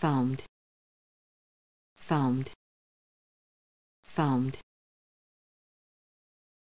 foamed foamed foamed